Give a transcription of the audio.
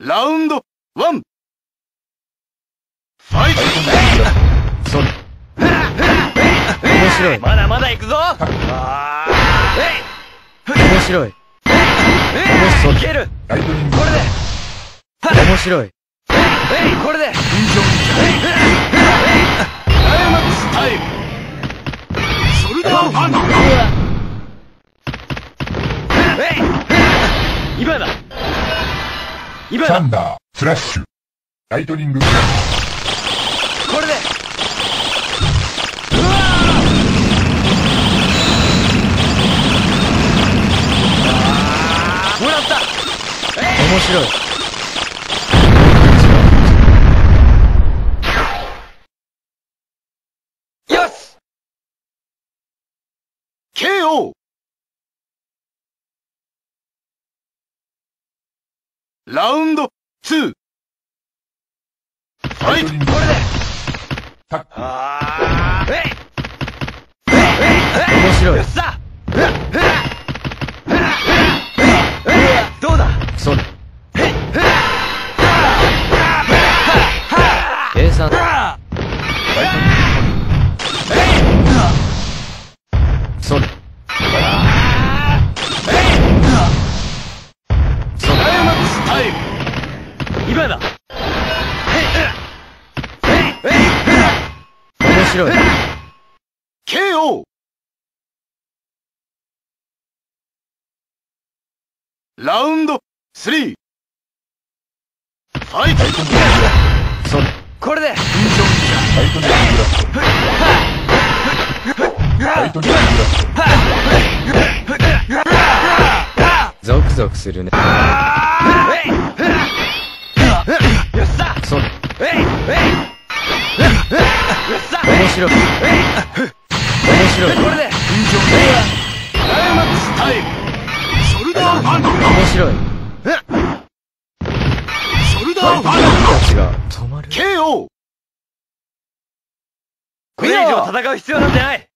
ラウンドワン。ファイト。それ面白い。まだまだ行くぞ。面白い。えい。いける。これで面白い。これで。クライマックスタイムショルダーパンチえい今だ今だ。サンダーフラッシュ。ライトニング。これで。もらった。面白い。よし。KO ラウンド2ファイトライトニングこれでタックあーえい。面白い。よっしゃどうだそれ計算今だ。面白い。KO ラウンド。3ファイト。それこれで。ゾクゾクするねそれえいえいよっしゃ面白い。面白い。これでクライマックスタイムショルダーパンチ面白い。ショルダーパンたちが止まる KO これ以上戦う必要なんてない。